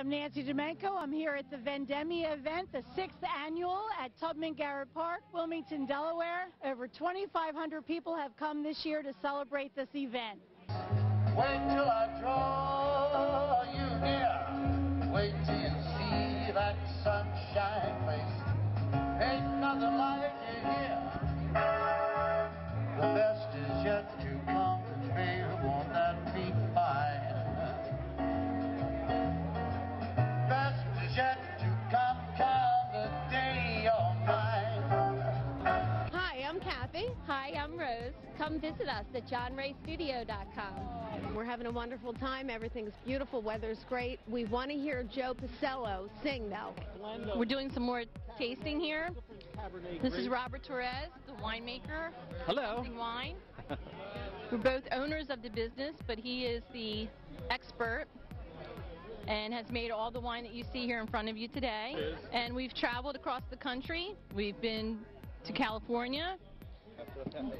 I'm Nancy Domenko. I'm here at the Vendemmia event, the sixth annual at Tubman Garrett Park, Wilmington, Delaware. Over 2,500 people have come this year to celebrate this event. Wait till I draw you near. Wait till you see that I'm Rose. Come visit us at johnraystudio.com. We're having a wonderful time. Everything's beautiful. Weather's great. We want to hear Joe Pacello sing, though. We're doing some more tasting here. This is Robert Torres, the winemaker. Hello. Wine. We're both owners of the business, but he is the expert and has made all the wine that you see here in front of you today. And we've traveled across the country. We've been to California,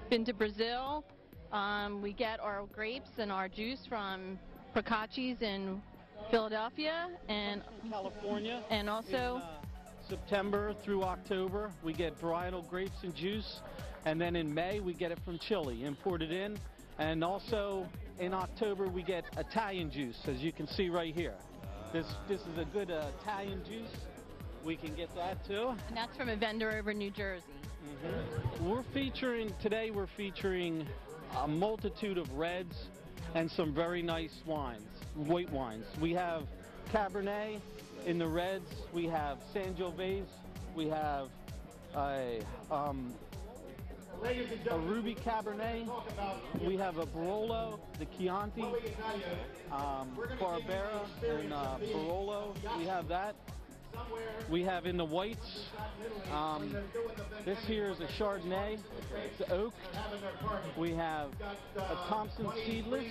been to Brazil. Um, we get our grapes and our juice from Procacci's in Philadelphia, and California. and also In, uh, September through October, we get varietal grapes and juice, and then in May we get it from Chile, imported in, and also in October we get Italian juice, as you can see right here. This this is a good uh, Italian juice. We can get that too. and that's from a vendor over in New Jersey. We're featuring today. We're featuring a multitude of reds and some very nice wines, white wines. We have Cabernet in the reds. We have Sangiovese. We have a um, a Ruby Cabernet. We have a Barolo, the Chianti, um, Barbera, and uh, Barolo. We have that. We have in the whites. Um, this here is a Chardonnay, it's oak. We have a Thompson Seedless,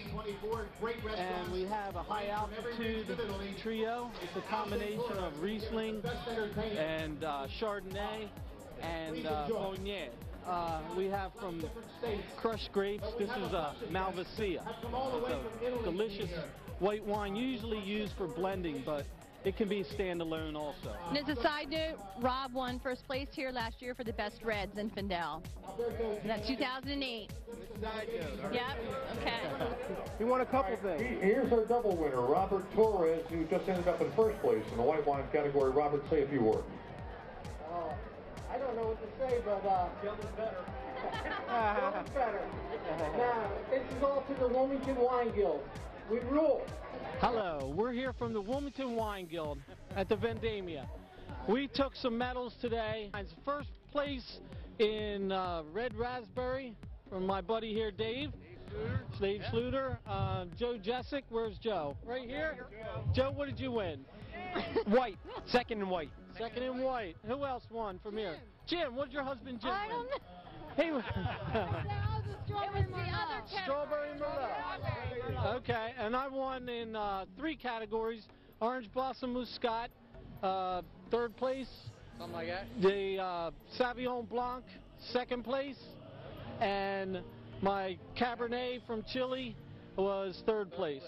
and we have a high altitude trio. It's a combination of Riesling and uh, Chardonnay and uh. Uh, we have from crushed grapes. This is a Malvasia. It's a delicious white wine, usually used for blending, but it can be standalone also. And as a side note, Rob won first place here last year for the best reds in Findel. That's 2008. Yep. Okay. He won a couple things. Here's our double winner, Robert Torres, who just ended up in first place in the white wine category. Robert, say a few words. Oh, I don't know what to say, but uh, Gilda's better. Gilda's better. Now, this is all to the Wilmington Wine Guild. We rule. Hello, we're here from the Wilmington Wine Guild at the Vendemmia. We took some medals today. First place in uh, Red Raspberry from my buddy here, Dave. Dave Schluter. Uh, Joe Jessic, where's Joe? Right here? Joe, what did you win? white. Second in white. Second in white. Who else won from here? Jim, what did your husband Jim I win? don't know. He won- It was the other Strawberry Merlot. Okay, and I won in uh, three categories: Orange Blossom Muscat, uh, third place. Something like that. The uh, Sauvignon Blanc, second place, and my Cabernet from Chile was third place.